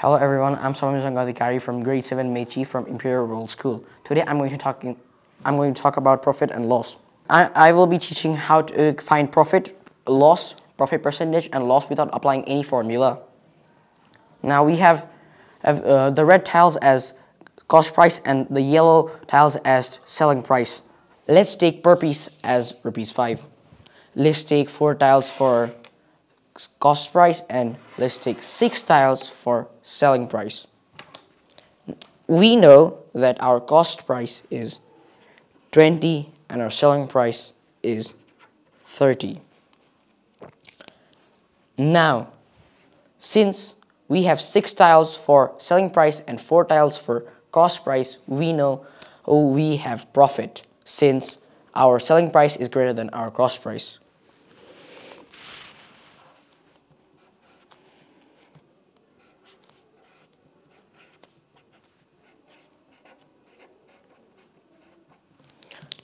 Hello everyone, I'm Samridha Jung Adhikari from grade 7 Mechi from Imperial World School. Today I'm going to talk I'm going to talk about profit and loss. I, I will be teaching how to find profit, loss, profit percentage and loss without applying any formula. Now we have, have uh, the red tiles as cost price and the yellow tiles as selling price. Let's take per piece as rupees 5. Let's take 4 tiles for cost price and let's take 6 tiles for selling price. We know that our cost price is 20 and our selling price is 30. Now, since we have 6 tiles for selling price and 4 tiles for cost price, we know we have profit since our selling price is greater than our cost price.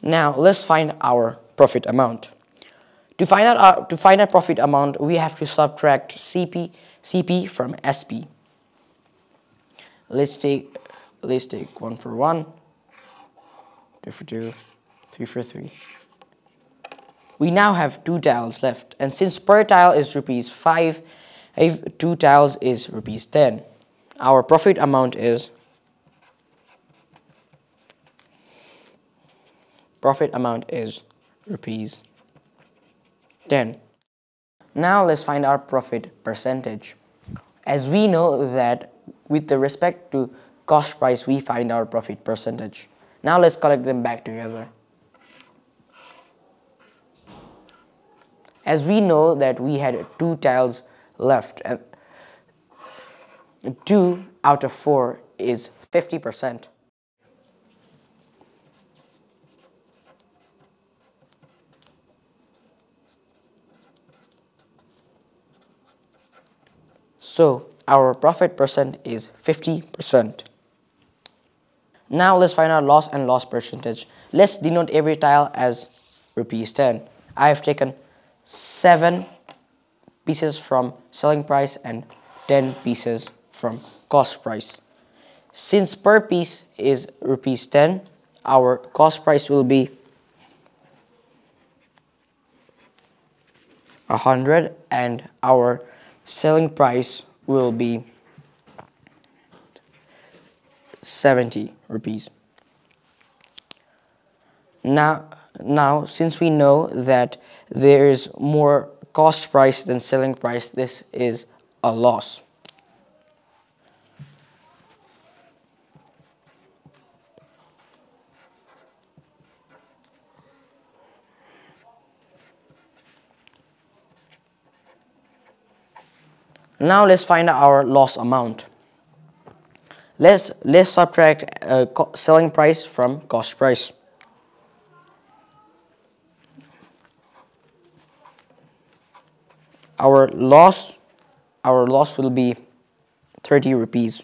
Now let's find our profit amount. To find out our, to find our profit amount, we have to subtract CP CP from SP. Let's take let's take one for one, two for two, three for three. We now have two tiles left, and since per tile is rupees five, two tiles is rupees ten. Our profit amount is profit amount is rupees 10. Now let's find our profit percentage. As we know that with the respect to cost price, we find our profit percentage. Now let's collect them back together. As we know that we had two tiles left and 2 out of 4 is 50%. So our profit percent is 50%. Now let's find our loss and loss percentage. Let's denote every tile as rupees 10. I have taken 7 pieces from selling price and 10 pieces from cost price. Since per piece is rupees 10, our cost price will be 100 and our selling price will be 70 rupees. Now, now, since we know that there is more cost price than selling price, this is a loss. Now let's find our loss amount. Let's, let's subtract uh, selling price from cost price. Our loss, our loss will be 30 rupees.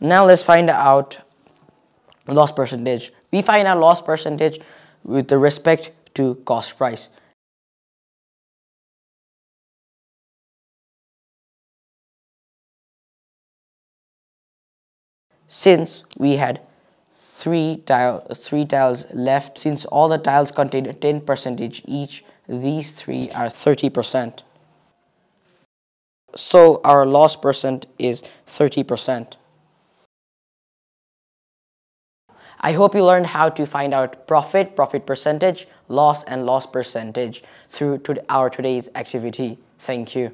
Now let's find out loss percentage. We find our loss percentage with the respect to cost price. since we had three, tile, three tiles left, since all the tiles contain 10 percentage each, these three are 30%. So our loss percent is 30%. I hope you learned how to find out profit, profit percentage, loss and loss percentage through to our today's activity. Thank you.